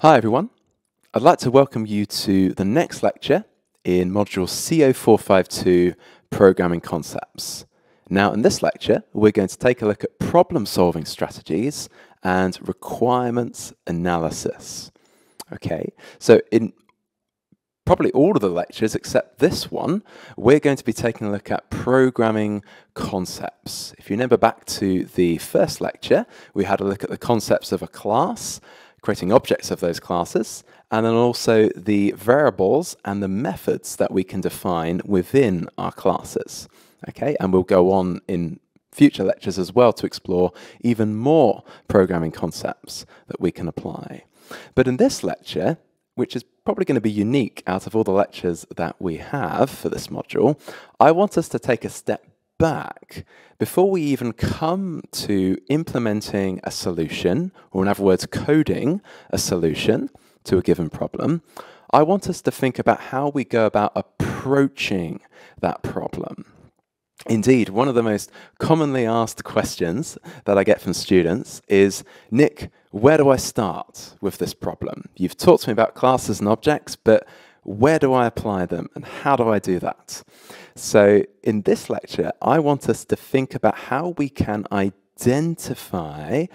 Hi everyone. I'd like to welcome you to the next lecture in module CO452 Programming Concepts. Now in this lecture we're going to take a look at problem solving strategies and requirements analysis. Okay, so in probably all of the lectures except this one, we're going to be taking a look at programming concepts. If you remember back to the first lecture, we had a look at the concepts of a class, creating objects of those classes, and then also the variables and the methods that we can define within our classes. Okay, and we'll go on in future lectures as well to explore even more programming concepts that we can apply. But in this lecture, which is probably going to be unique out of all the lectures that we have for this module, I want us to take a step back before we even come to implementing a solution, or in other words, coding a solution to a given problem. I want us to think about how we go about approaching that problem. Indeed, one of the most commonly asked questions that I get from students is, Nick, where do I start with this problem? You've talked to me about classes and objects, but where do I apply them and how do I do that? So in this lecture, I want us to think about how we can identify,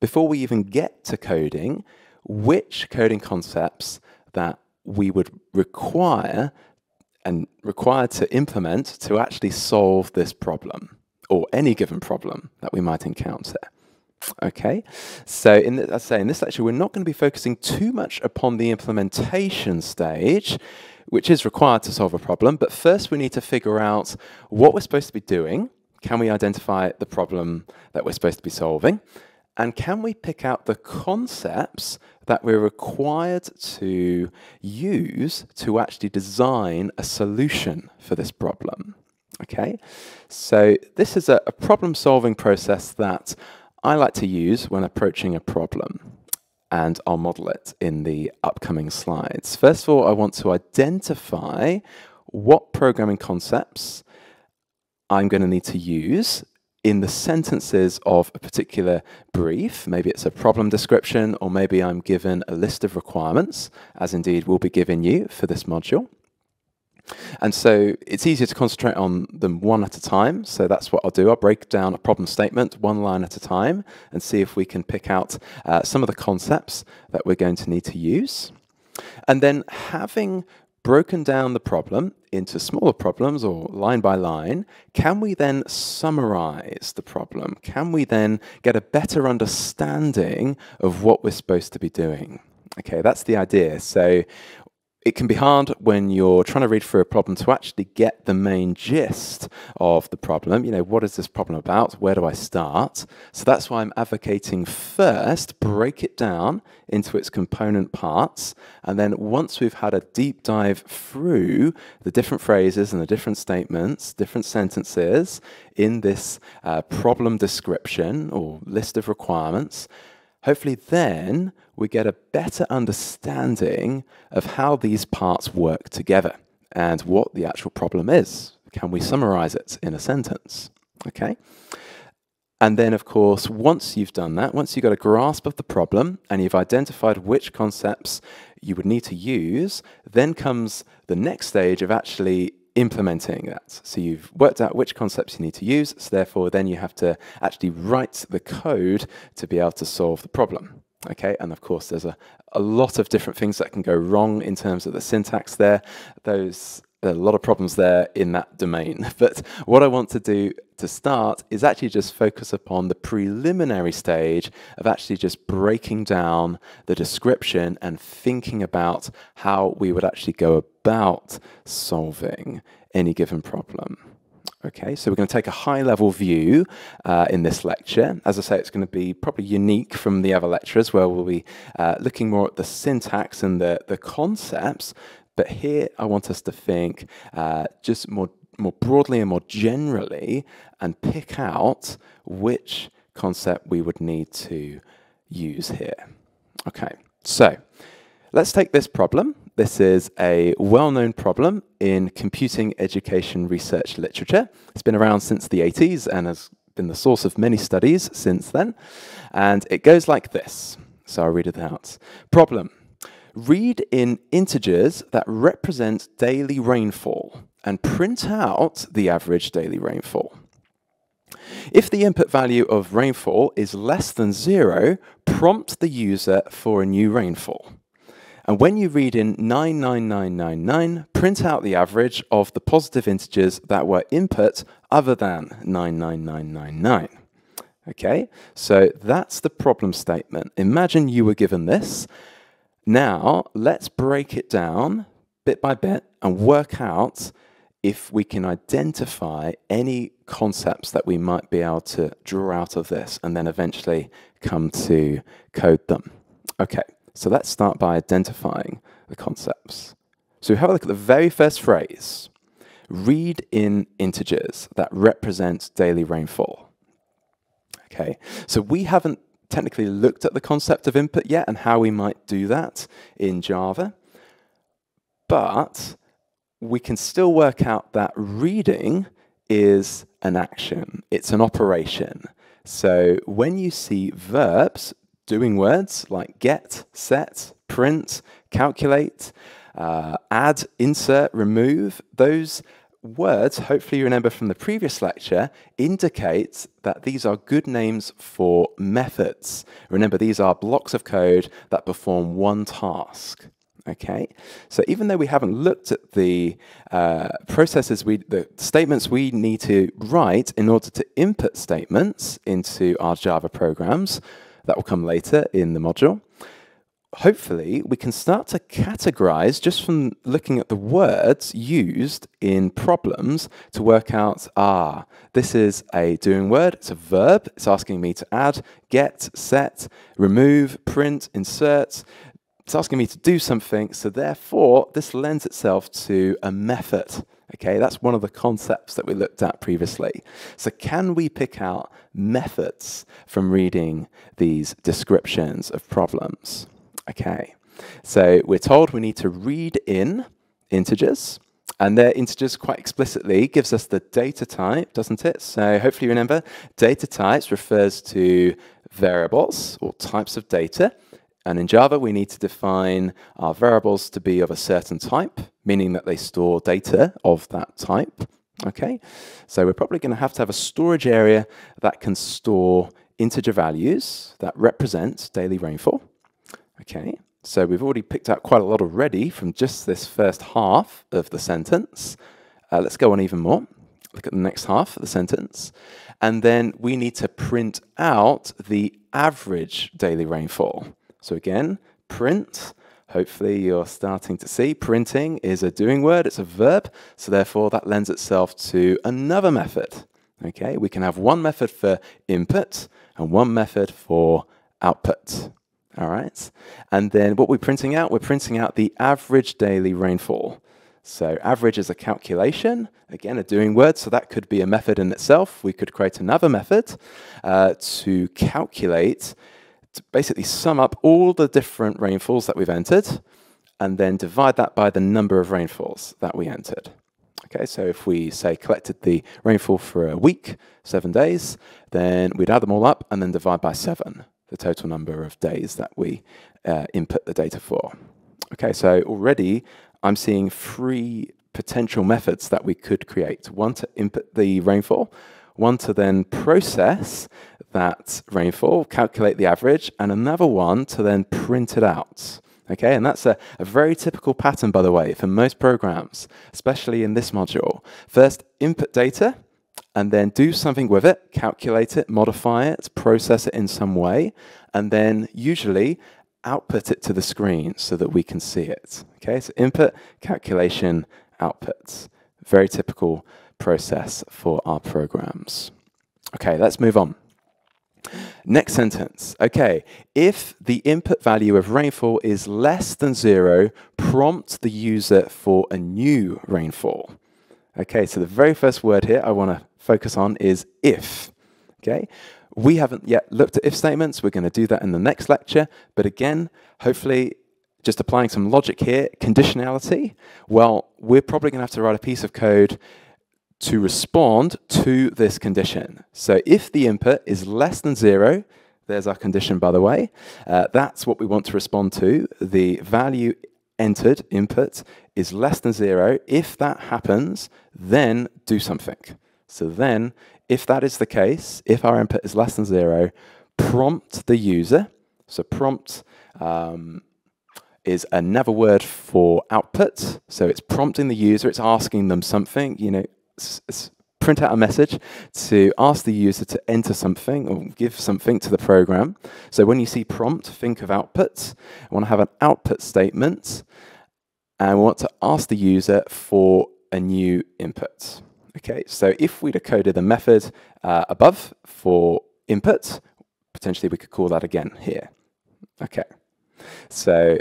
before we even get to coding, which coding concepts that we would require and required to implement to actually solve this problem or any given problem that we might encounter. Okay, so in the, I say, in this lecture, we're not going to be focusing too much upon the implementation stage, which is required to solve a problem. But first, we need to figure out what we're supposed to be doing. Can we identify the problem that we're supposed to be solving? And can we pick out the concepts that we're required to use to actually design a solution for this problem? Okay, so this is a, a problem solving process that I like to use when approaching a problem. And I'll model it in the upcoming slides. First of all, I want to identify what programming concepts I'm going to need to use in the sentences of a particular brief. Maybe it's a problem description, or maybe I'm given a list of requirements, as indeed we'll be giving you for this module. And so it's easier to concentrate on them one at a time. So that's what I'll do. I'll break down a problem statement one line at a time and see if we can pick out uh, some of the concepts that we're going to need to use. And then having broken down the problem into smaller problems or line by line, can we then summarize the problem? Can we then get a better understanding of what we're supposed to be doing? Okay, that's the idea. So it can be hard when you're trying to read through a problem to actually get the main gist of the problem. You know, what is this problem about? Where do I start? So that's why I'm advocating first, break it down into its component parts. And then once we've had a deep dive through the different phrases and the different statements, different sentences in this uh, problem description or list of requirements, hopefully then we get a better understanding of how these parts work together and what the actual problem is. Can we summarize it in a sentence? Okay. And then, of course, once you've done that, once you've got a grasp of the problem and you've identified which concepts you would need to use, then comes the next stage of actually implementing that. So you've worked out which concepts you need to use, so therefore then you have to actually write the code to be able to solve the problem. Okay, and of course there's a, a lot of different things that can go wrong in terms of the syntax there. Those there are a lot of problems there in that domain. But what I want to do to start is actually just focus upon the preliminary stage of actually just breaking down the description and thinking about how we would actually go about solving any given problem. Okay, so we're going to take a high-level view uh, in this lecture. As I say, it's going to be probably unique from the other lectures where we'll be uh, looking more at the syntax and the, the concepts, but here I want us to think uh, just more, more broadly and more generally and pick out which concept we would need to use here. Okay, so let's take this problem. This is a well-known problem in computing education research literature. It's been around since the 80s and has been the source of many studies since then. And it goes like this. So I'll read it out. Problem. read in integers that represent daily rainfall and print out the average daily rainfall. If the input value of rainfall is less than zero, prompt the user for a new rainfall. And when you read in 99999, print out the average of the positive integers that were input other than 99999. Okay, so that's the problem statement. Imagine you were given this. Now, let's break it down bit by bit and work out if we can identify any concepts that we might be able to draw out of this and then eventually come to code them. Okay, so let's start by identifying the concepts. So we have a look at the very first phrase. Read in integers that represent daily rainfall. Okay, so we haven't technically looked at the concept of input yet and how we might do that in Java, but we can still work out that reading is an action, it's an operation. So when you see verbs doing words like get, set, print, calculate, uh, add, insert, remove, those words, hopefully you remember from the previous lecture, indicate that these are good names for methods. Remember, these are blocks of code that perform one task. Okay, so even though we haven't looked at the uh, processes, we, the statements we need to write in order to input statements into our Java programs, that will come later in the module, hopefully we can start to categorize just from looking at the words used in problems to work out, ah, this is a doing word, it's a verb, it's asking me to add, get, set, remove, print, insert, it's asking me to do something, so therefore this lends itself to a method. Okay, that's one of the concepts that we looked at previously. So can we pick out methods from reading these descriptions of problems? Okay, so we're told we need to read in integers, and their integers quite explicitly gives us the data type, doesn't it? So hopefully you remember, data types refers to variables or types of data. And in Java, we need to define our variables to be of a certain type, meaning that they store data of that type. Okay, so we're probably going to have to have a storage area that can store integer values that represent daily rainfall. Okay, so we've already picked out quite a lot already from just this first half of the sentence. Uh, let's go on even more. Look at the next half of the sentence. And then we need to print out the average daily rainfall. So again, print. Hopefully you're starting to see printing is a doing word, it's a verb, so therefore that lends itself to another method. Okay, we can have one method for input and one method for output. All right, and then what we're printing out, we're printing out the average daily rainfall. So average is a calculation, again, a doing word, so that could be a method in itself. We could create another method uh, to calculate to basically sum up all the different rainfalls that we've entered and then divide that by the number of rainfalls that we entered. Okay, so if we say collected the rainfall for a week, seven days, then we'd add them all up and then divide by seven, the total number of days that we uh, input the data for. Okay, so already I'm seeing three potential methods that we could create. One to input the rainfall, one to then process that rainfall, calculate the average, and another one to then print it out. Okay, and that's a, a, very typical pattern, by the way, for most programs, especially in this module. First, input data, and then do something with it, calculate it, modify it, process it in some way, and then usually output it to the screen so that we can see it. Okay, so input, calculation, output. Very typical process for our programs. Okay, let's move on. Next sentence. Okay, if the input value of rainfall is less than zero, prompt the user for a new rainfall. Okay, so the very first word here I want to focus on is if. Okay, we haven't yet looked at if statements. We're going to do that in the next lecture. But again, hopefully, just applying some logic here, conditionality. Well, we're probably going to have to write a piece of code to respond to this condition. So if the input is less than zero, there's our condition, by the way. Uh, that's what we want to respond to. The value entered, input, is less than zero. If that happens, then do something. So then, if that is the case, if our input is less than zero, prompt the user. So prompt um, is another word for output. So it's prompting the user, it's asking them something, you know, print out a message to ask the user to enter something or give something to the program. So when you see prompt, think of output. I want to have an output statement and we want to ask the user for a new input. Okay, so if we'd have coded the method uh, above for input, potentially we could call that again here. Okay, so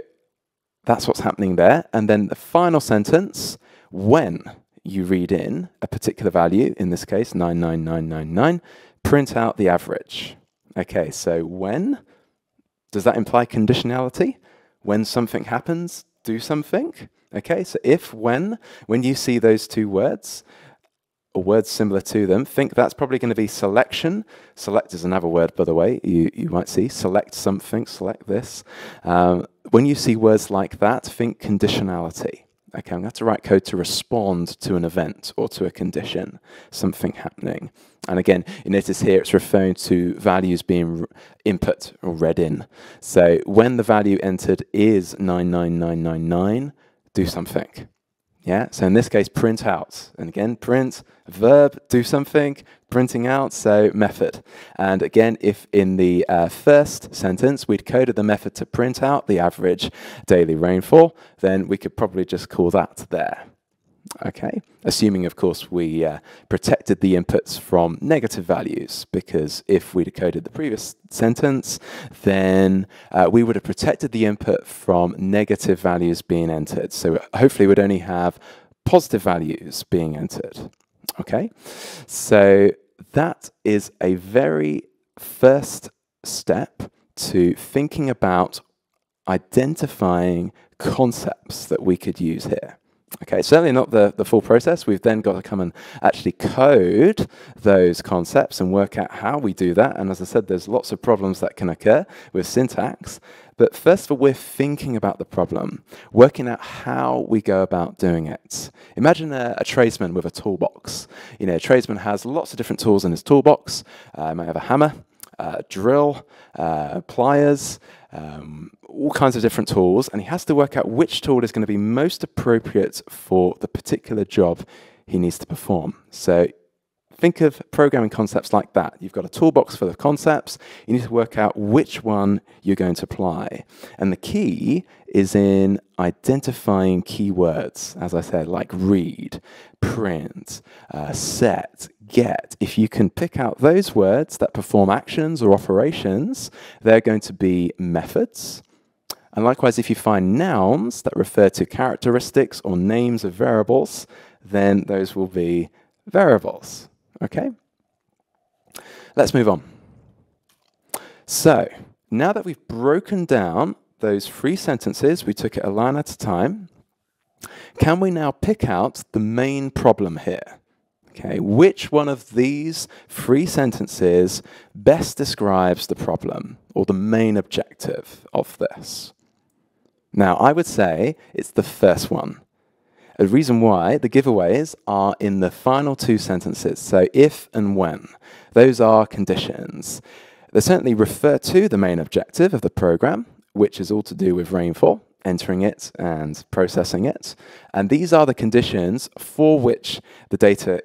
that's what's happening there. And then the final sentence, when you read in a particular value, in this case 99999, print out the average. Okay, so when, does that imply conditionality? When something happens, do something? Okay, so if, when, when you see those two words, or words similar to them, think that's probably going to be selection. Select is another word, by the way, you, you might see. Select something, select this. Um, when you see words like that, think conditionality. Okay, I'm going to write code to respond to an event or to a condition, something happening. And again, you notice here it's referring to values being input or read in. So when the value entered is 99999, do something. Yeah, so in this case, print out. And again, print, verb, do something, printing out, so method. And again, if in the uh, first sentence we'd coded the method to print out the average daily rainfall, then we could probably just call that there. Okay, assuming, of course, we uh, protected the inputs from negative values, because if we decoded the previous sentence, then uh, we would have protected the input from negative values being entered. So hopefully we'd only have positive values being entered. Okay, so that is a very first step to thinking about identifying concepts that we could use here. Okay, certainly not the, the full process. We've then got to come and actually code those concepts and work out how we do that. And as I said, there's lots of problems that can occur with syntax. But first of all, we're thinking about the problem, working out how we go about doing it. Imagine a, a tradesman with a toolbox. You know, a tradesman has lots of different tools in his toolbox. Uh, might have a hammer, uh, drill, uh, pliers, um, all kinds of different tools, and he has to work out which tool is going to be most appropriate for the particular job he needs to perform. So think of programming concepts like that. You've got a toolbox full of concepts. You need to work out which one you're going to apply. And the key is in identifying keywords, as I said, like read, print, uh, set, get. If you can pick out those words that perform actions or operations, they're going to be methods. And likewise, if you find nouns that refer to characteristics or names of variables, then those will be variables. Okay? Let's move on. So, now that we've broken down those three sentences, we took it a line at a time, can we now pick out the main problem here? Okay, which one of these three sentences best describes the problem or the main objective of this? Now, I would say it's the first one. The reason why the giveaways are in the final two sentences. So if and when, those are conditions. They certainly refer to the main objective of the program, which is all to do with rainfall, entering it and processing it. And these are the conditions for which the data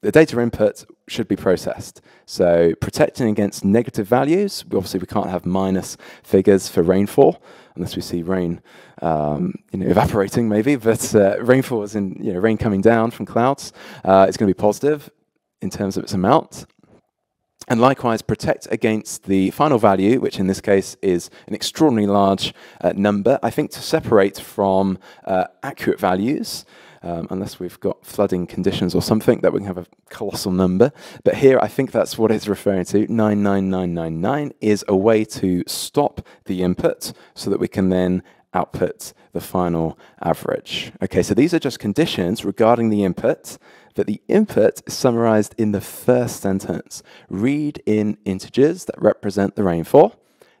the data input should be processed. So protecting against negative values, obviously we can't have minus figures for rainfall unless we see rain um, you know, evaporating maybe, but uh, rainfall is in, you know, rain coming down from clouds. Uh, it's going to be positive in terms of its amount. And likewise, protect against the final value, which in this case is an extraordinarily large uh, number, I think to separate from uh, accurate values um, unless we've got flooding conditions or something that we can have a colossal number. But here, I think that's what it's referring to. 99999 is a way to stop the input so that we can then output the final average. Okay, so these are just conditions regarding the input, that the input is summarized in the first sentence. Read in integers that represent the rainfall,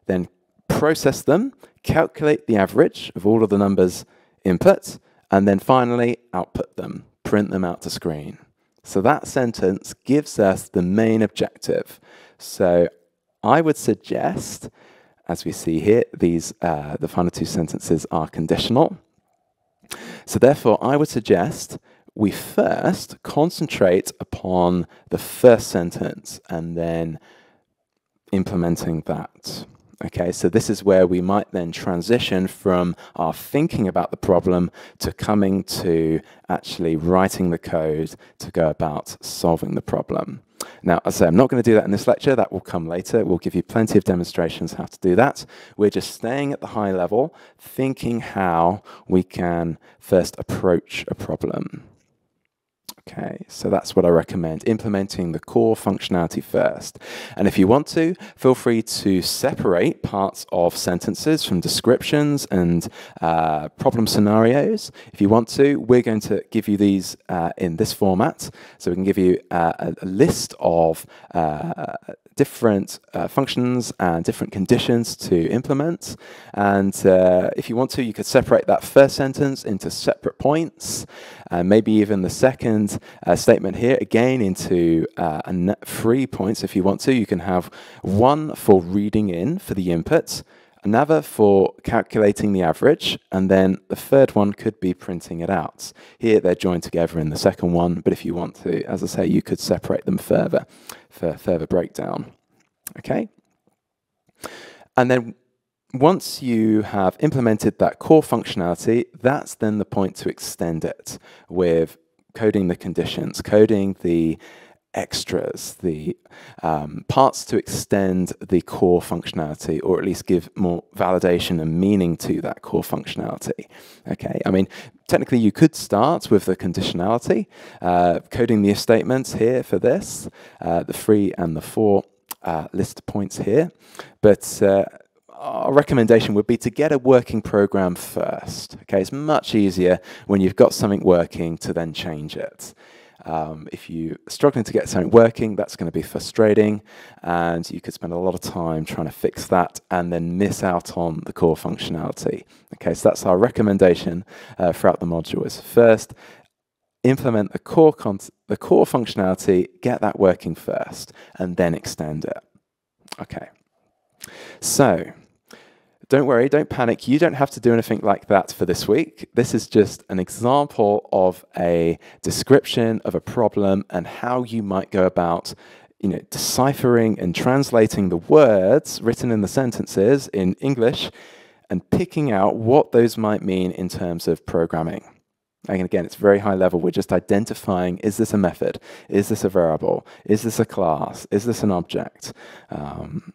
then process them, calculate the average of all of the numbers input, and then finally output them, print them out to screen. So that sentence gives us the main objective. So I would suggest, as we see here, these uh, the final two sentences are conditional. So therefore, I would suggest we first concentrate upon the first sentence and then implementing that. Okay, so this is where we might then transition from our thinking about the problem to coming to actually writing the code to go about solving the problem. Now, as I say, I'm not going to do that in this lecture. That will come later. We'll give you plenty of demonstrations how to do that. We're just staying at the high level, thinking how we can first approach a problem. Okay, so that's what I recommend, implementing the core functionality first. And if you want to, feel free to separate parts of sentences from descriptions and uh, problem scenarios. If you want to, we're going to give you these uh, in this format. So we can give you uh, a list of uh, different uh, functions and different conditions to implement. And uh, if you want to, you could separate that first sentence into separate points, uh, maybe even the second uh, statement here again into uh, three points if you want to. You can have one for reading in for the input, another for calculating the average, and then the third one could be printing it out. Here they're joined together in the second one, but if you want to, as I say, you could separate them further for further breakdown. Okay? And then once you have implemented that core functionality, that's then the point to extend it with coding the conditions, coding the extras, the um, parts to extend the core functionality, or at least give more validation and meaning to that core functionality. Okay, I mean, technically you could start with the conditionality, uh, coding the if statements here for this, uh, the three and the four uh, list points here, but uh, our recommendation would be to get a working program first. Okay, it's much easier when you've got something working to then change it. Um, if you're struggling to get something working, that's going to be frustrating, and you could spend a lot of time trying to fix that and then miss out on the core functionality. Okay, so that's our recommendation uh, throughout the module is first, implement the core, the core functionality, get that working first, and then extend it. Okay, so don't worry, don't panic. You don't have to do anything like that for this week. This is just an example of a description of a problem and how you might go about you know, deciphering and translating the words written in the sentences in English and picking out what those might mean in terms of programming. And again, it's very high level. We're just identifying, is this a method? Is this a variable? Is this a class? Is this an object? Um,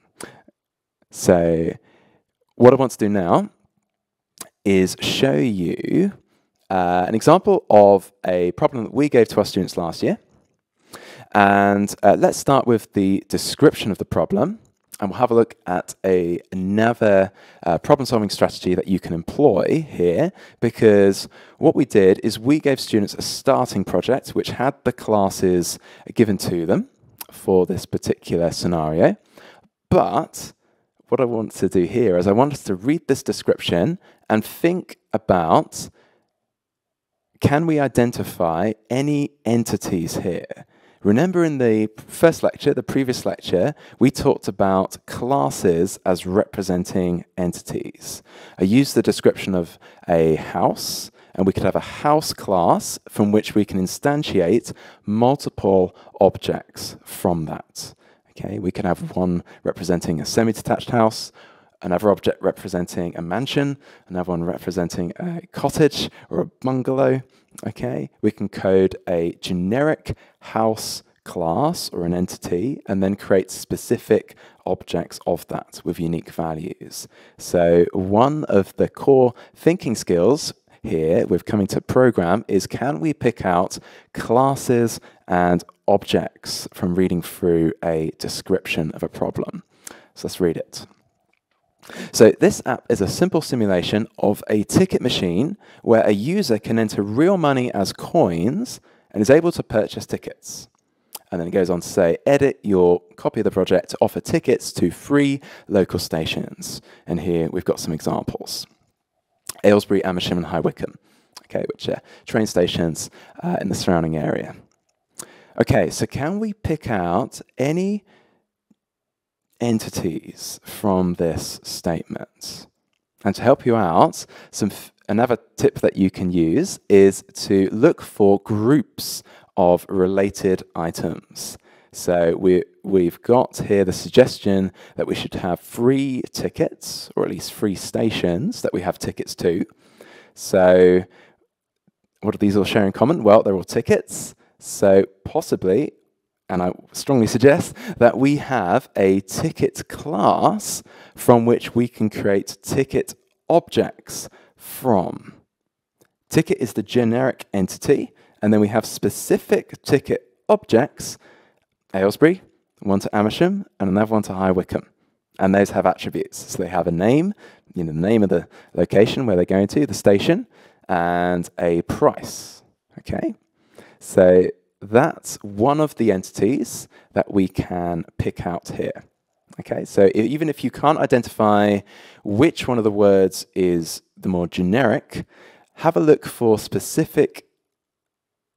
so what I want to do now is show you uh, an example of a problem that we gave to our students last year. And uh, let's start with the description of the problem. And we'll have a look at a, another uh, problem-solving strategy that you can employ here, because what we did is we gave students a starting project which had the classes given to them for this particular scenario. But what I want to do here is I want us to read this description and think about can we identify any entities here? Remember in the first lecture, the previous lecture, we talked about classes as representing entities. I used the description of a house, and we could have a house class from which we can instantiate multiple objects from that. Okay, we can have one representing a semi-detached house, another object representing a mansion, another one representing a cottage or a bungalow. Okay, we can code a generic house class or an entity and then create specific objects of that with unique values. So one of the core thinking skills here with coming to program is can we pick out classes and objects from reading through a description of a problem? So let's read it. So this app is a simple simulation of a ticket machine where a user can enter real money as coins and is able to purchase tickets. And then it goes on to say, edit your copy of the project to offer tickets to free local stations. And here we've got some examples. Aylesbury, Amersham and High Wycombe, okay, which are train stations uh, in the surrounding area. Okay, so can we pick out any entities from this statement? And to help you out, some another tip that you can use is to look for groups of related items. So we, we've got here the suggestion that we should have free tickets, or at least free stations that we have tickets to. So what do these all share in common? Well, they're all tickets. So possibly, and I strongly suggest, that we have a ticket class from which we can create ticket objects from. Ticket is the generic entity, and then we have specific ticket objects, Aylesbury, one to Amersham, and another one to High Wycombe. And those have attributes. So they have a name, you know, the name of the location where they're going to, the station, and a price. Okay? So that's one of the entities that we can pick out here. Okay, so even if you can't identify which one of the words is the more generic, have a look for specific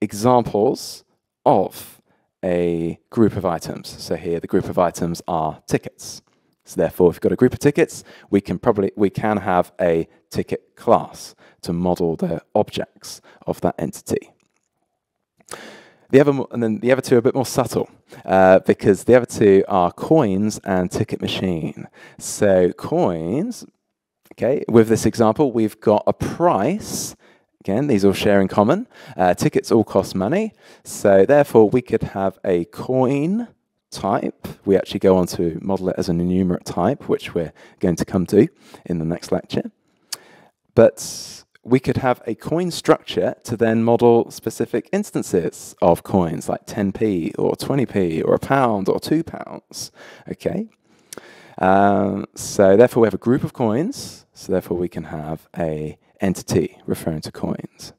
examples of a group of items. So here the group of items are tickets. So therefore, if you've got a group of tickets, we can probably we can have a ticket class to model the objects of that entity. The other, and then the other two are a bit more subtle uh, because the other two are coins and ticket machine. So coins, okay, with this example, we've got a price Again, these all share in common. Uh, tickets all cost money. So therefore, we could have a coin type. We actually go on to model it as an enumerate type, which we're going to come to in the next lecture. But we could have a coin structure to then model specific instances of coins like 10p or 20p or a pound or two pounds. Okay. Um, so therefore we have a group of coins. So therefore we can have a entity referring to coins.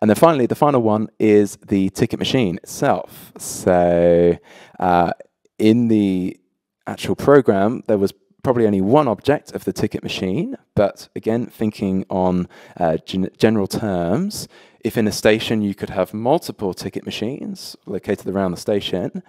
And then finally, the final one is the ticket machine itself. So uh, in the actual program, there was probably only one object of the ticket machine, but again, thinking on uh, gen general terms, if in a station you could have multiple ticket machines located around the station,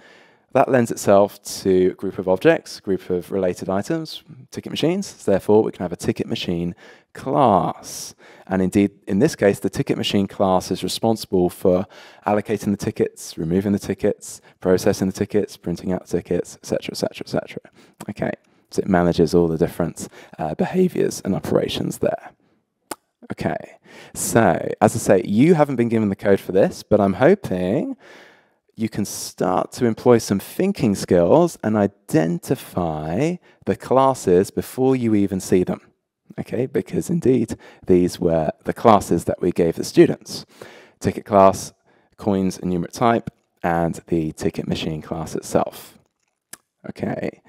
that lends itself to a group of objects, group of related items, ticket machines. Therefore, we can have a ticket machine class. And indeed, in this case, the ticket machine class is responsible for allocating the tickets, removing the tickets, processing the tickets, printing out the tickets, etc., etc., etc. Okay, so it manages all the different uh, behaviors and operations there. Okay, so as I say, you haven't been given the code for this, but I'm hoping you can start to employ some thinking skills and identify the classes before you even see them. Okay, because indeed these were the classes that we gave the students. Ticket class, coins and numeric type, and the ticket machine class itself. Okay,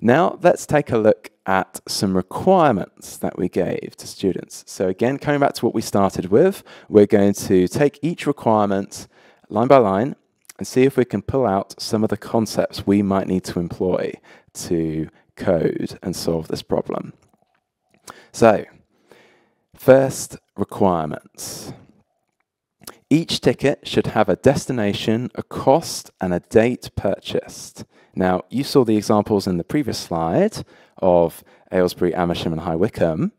now let's take a look at some requirements that we gave to students. So again, coming back to what we started with, we're going to take each requirement line by line and see if we can pull out some of the concepts we might need to employ to code and solve this problem. So, first requirements. Each ticket should have a destination, a cost, and a date purchased. Now, you saw the examples in the previous slide of Aylesbury, Amersham, and High Wycombe.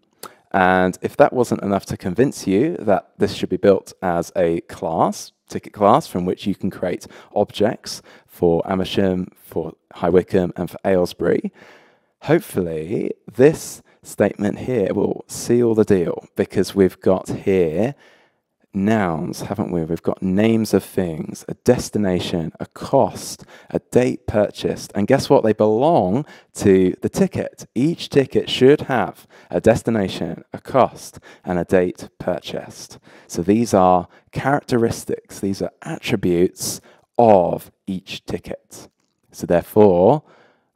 And if that wasn't enough to convince you that this should be built as a class, ticket class from which you can create objects for Amersham, for High Wycombe, and for Aylesbury. Hopefully, this statement here will seal the deal because we've got here nouns, haven't we? We've got names of things, a destination, a cost, a date purchased. And guess what? They belong to the ticket. Each ticket should have a destination, a cost, and a date purchased. So these are characteristics, these are attributes of each ticket. So therefore,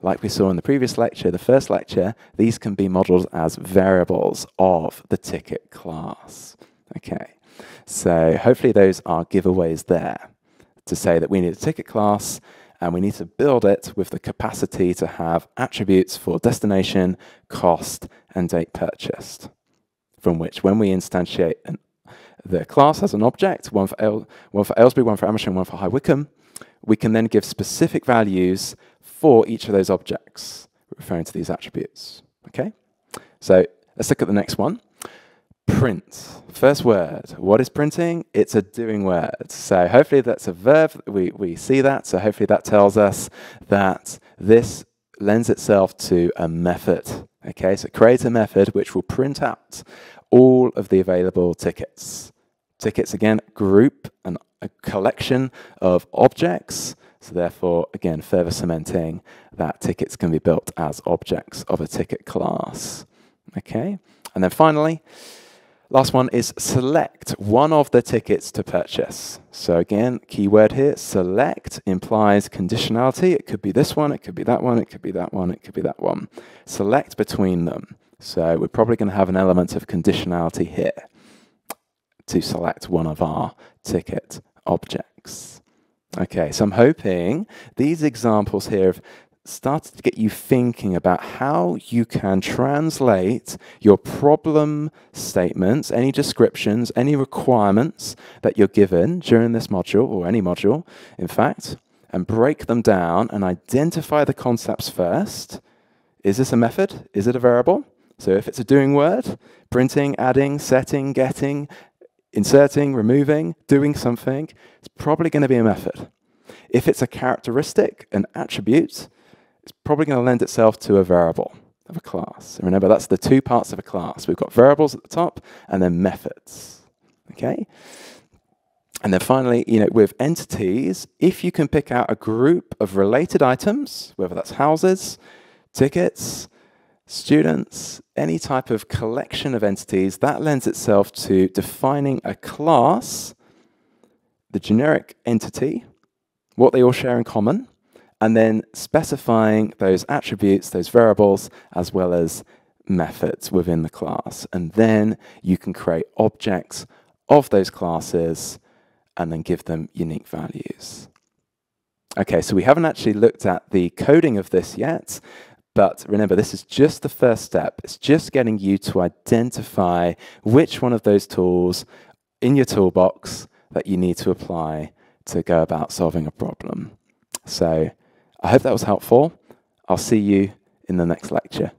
like we saw in the previous lecture, the first lecture, these can be modeled as variables of the ticket class. Okay, so hopefully those are giveaways there to say that we need a ticket class and we need to build it with the capacity to have attributes for destination, cost, and date purchased, from which when we instantiate an, the class as an object, one for, El, one for Aylesbury, one for Amersham, one for High Wycombe, we can then give specific values for each of those objects, referring to these attributes. Okay? So let's look at the next one. Print. First word. What is printing? It's a doing word. So hopefully that's a verb. We, we see that. So hopefully that tells us that this lends itself to a method. Okay, so create a method which will print out all of the available tickets. Tickets, again, group and a collection of objects. So therefore, again, further cementing that tickets can be built as objects of a ticket class. Okay, and then finally, Last one is select one of the tickets to purchase. So again, keyword here, select implies conditionality. It could be this one, it could be that one, it could be that one, it could be that one. Select between them. So we're probably going to have an element of conditionality here to select one of our ticket objects. Okay, so I'm hoping these examples here of started to get you thinking about how you can translate your problem statements, any descriptions, any requirements that you're given during this module, or any module, in fact, and break them down and identify the concepts first. Is this a method? Is it a variable? So if it's a doing word, printing, adding, setting, getting, inserting, removing, doing something, it's probably going to be a method. If it's a characteristic, an attribute, it's probably going to lend itself to a variable of a class. And remember, that's the two parts of a class. We've got variables at the top and then methods. Okay? And then finally, you know, with entities, if you can pick out a group of related items, whether that's houses, tickets, students, any type of collection of entities, that lends itself to defining a class, the generic entity, what they all share in common, and then specifying those attributes, those variables, as well as methods within the class. And then you can create objects of those classes and then give them unique values. Okay, so we haven't actually looked at the coding of this yet, but remember, this is just the first step. It's just getting you to identify which one of those tools in your toolbox that you need to apply to go about solving a problem. So I hope that was helpful. I'll see you in the next lecture.